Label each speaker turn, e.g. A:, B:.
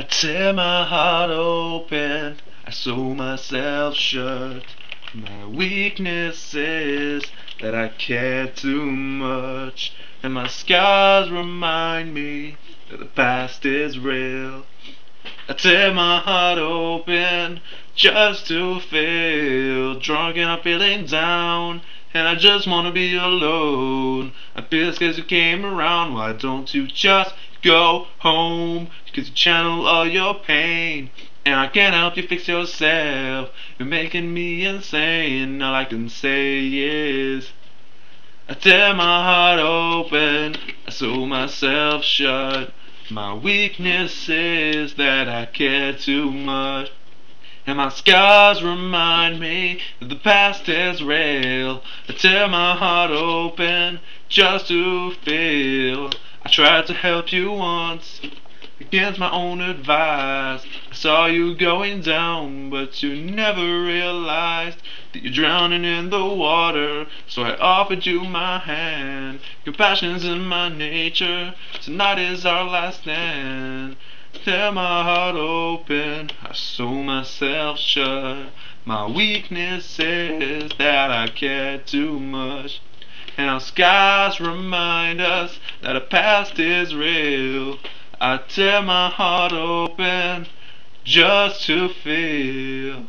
A: I tear my heart open, I sew myself shut. My weakness is that I care too much, and my scars remind me that the past is real. I tear my heart open just to feel drunk and I'm feeling down. And I just wanna be alone. I feel scared you came around. Why don't you just go home? Cause you channel all your pain. And I can't help you fix yourself. You're making me insane. All I can say is I tear my heart open. I sew myself shut. My weakness is that I care too much. And my scars remind me that the past is real. I tear my heart open just to feel. I tried to help you once against my own advice. I saw you going down, but you never realized that you're drowning in the water. So I offered you my hand. Compassion's in my nature. Tonight is our last stand. Tear my heart open, I sew myself shut. My weakness is that I care too much. And our skies remind us that the past is real. I tear my heart open just to feel.